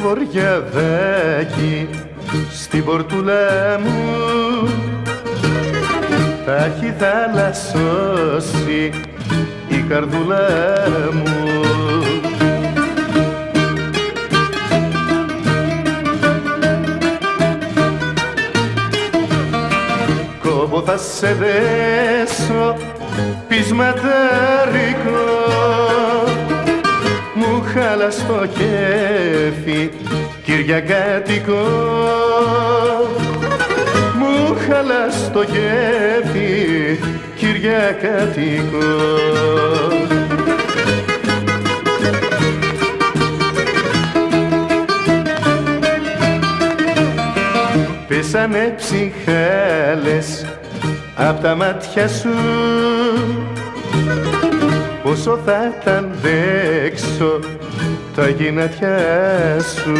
χωριαδάκι στην πορτούλα μου. Θα έχει θαλασσώσει η καρδούλα μου. Κόβω θα σε δέσω πεισματάρικο μου χάλας στο κέφι Κυριακάτικο. Μου χάλα στο κέφι Κυριακάτικο. Πέσανε ψυχάλες απ' τα μάτια σου. Πόσο θα τα αντέξω τα γυνατιά σου.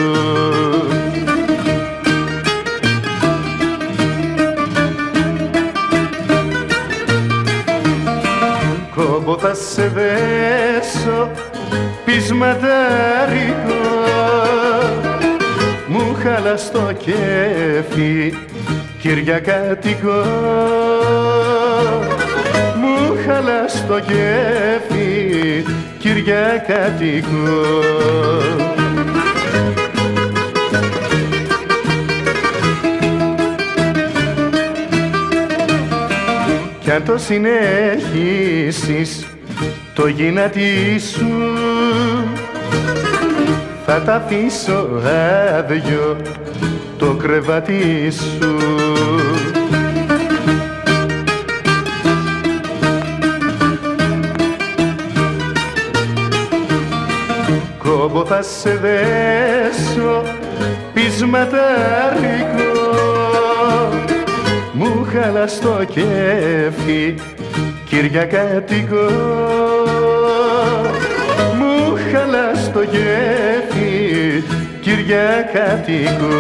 Κόμπο θα σε δέσω πεισματάρικο. Μου χάλα στο κέφι Κυριακάτικο μου χάλα στο κέφι Κυριακάτικο Κι αν το συνεχίσεις το γυνατί σου θα τα αφήσω άδειο το κρεβάτι σου θα σε δέσω πεισματάρικο μου χάλα στο κέφι Κυριακάτικο μου χάλα στο κέφι Κυριακάτικο